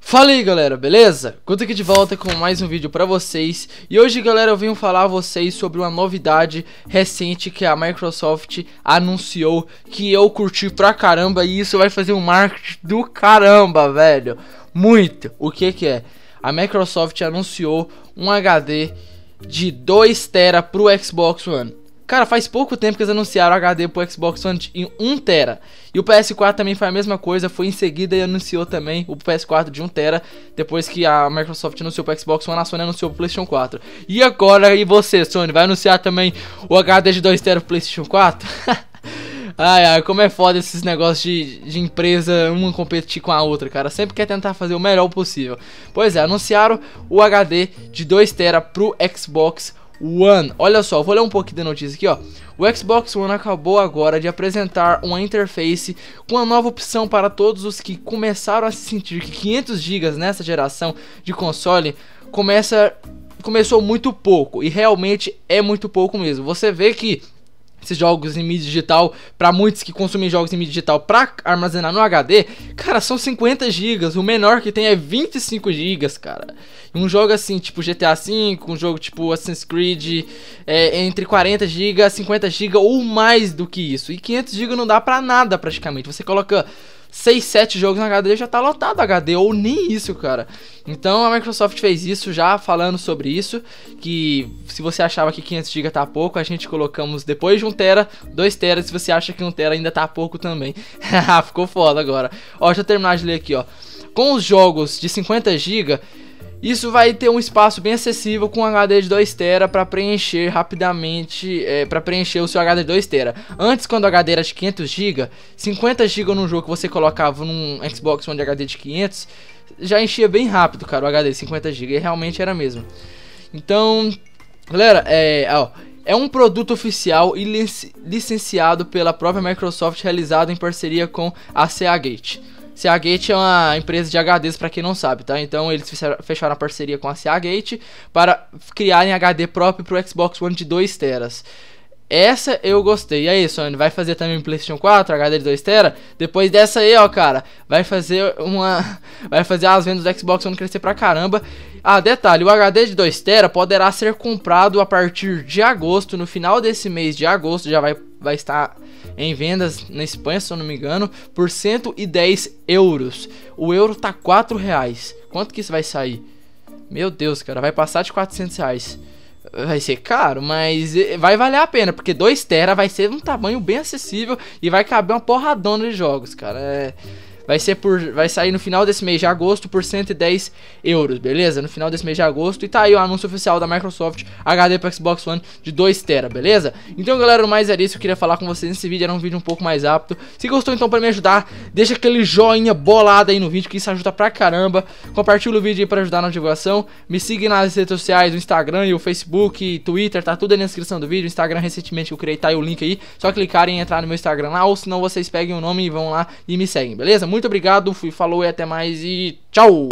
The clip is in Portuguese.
Fala aí galera, beleza? Conto aqui de volta com mais um vídeo pra vocês E hoje galera eu venho falar a vocês sobre uma novidade recente que a Microsoft anunciou Que eu curti pra caramba e isso vai fazer um marketing do caramba, velho Muito! O que que é? A Microsoft anunciou um HD de 2TB pro Xbox One Cara, faz pouco tempo que eles anunciaram HD pro Xbox One em 1TB. E o PS4 também foi a mesma coisa, foi em seguida e anunciou também o PS4 de 1TB. Depois que a Microsoft anunciou pro Xbox One, a Sony anunciou pro PlayStation 4. E agora, e você, Sony, vai anunciar também o HD de 2TB pro PlayStation 4? Ai, ai, como é foda esses negócios de, de empresa uma competir com a outra, cara. Sempre quer tentar fazer o melhor possível. Pois é, anunciaram o HD de 2TB pro Xbox One. Olha só, vou ler um pouquinho da notícia aqui, ó. O Xbox One acabou agora de apresentar uma interface com uma nova opção para todos os que começaram a se sentir que 500 GB nessa geração de console começa começou muito pouco e realmente é muito pouco mesmo. Você vê que esses jogos em mídia digital, para muitos que consumem jogos em mídia digital para armazenar no HD, cara, são 50 GB. O menor que tem é 25 GB, cara. Um jogo assim, tipo GTA V, um jogo tipo Assassin's Creed, é, entre 40 GB, 50 GB ou mais do que isso. E 500 GB não dá pra nada praticamente. Você coloca 6, 7 jogos na HD já tá lotado HD, ou nem isso, cara. Então a Microsoft fez isso já falando sobre isso, que se você achava que 500 GB tá pouco, a gente colocamos depois de 1 tera, 2 teras, se você acha que 1 tera ainda tá pouco também. Ficou foda agora. Ó, deixa eu terminar de ler aqui, ó. Com os jogos de 50 GB, isso vai ter um espaço bem acessível com HD de 2TB para preencher rapidamente, é, para preencher o seu HD de 2TB. Antes, quando o HD era de 500GB, 50GB num jogo que você colocava num Xbox One de HD de 500, já enchia bem rápido, cara, o HD de 50GB, e realmente era mesmo. Então, galera, é, ó, é um produto oficial e licenciado pela própria Microsoft, realizado em parceria com a Seagate. Seagate é uma empresa de HDs para quem não sabe, tá? Então eles fecharam a parceria com a Seagate para criarem HD próprio para o Xbox One de 2 teras. Essa eu gostei. E aí, Sony, vai fazer também PlayStation 4, HD de 2 tera? Depois dessa aí, ó, cara, vai fazer uma vai fazer as vendas do Xbox One crescer pra caramba. Ah, detalhe, o HD de 2 tera poderá ser comprado a partir de agosto, no final desse mês de agosto já vai vai estar em vendas na Espanha, se eu não me engano, por 110 euros. O euro tá 4 reais. Quanto que isso vai sair? Meu Deus, cara, vai passar de 400 reais. Vai ser caro, mas eh, vai valer a pena, porque 2 tera vai ser um tamanho bem acessível e vai caber uma porradona de jogos, cara. É vai ser por vai sair no final desse mês de agosto por 110 euros, beleza? No final desse mês de agosto e tá aí o anúncio oficial da Microsoft HD para Xbox One de 2 tera, beleza? Então, galera, no mais era isso, eu queria falar com vocês nesse vídeo, era um vídeo um pouco mais rápido. Se gostou então para me ajudar, deixa aquele joinha bolado aí no vídeo que isso ajuda pra caramba. Compartilha o vídeo aí para ajudar na divulgação. Me siga nas redes sociais, o Instagram e o Facebook, Twitter, tá tudo aí na descrição do vídeo. O Instagram recentemente que eu criei, tá aí o link aí. Só clicarem e entrar no meu Instagram lá, ou senão vocês peguem o nome e vão lá e me seguem, beleza? Muito obrigado, fui, falou e até mais e tchau!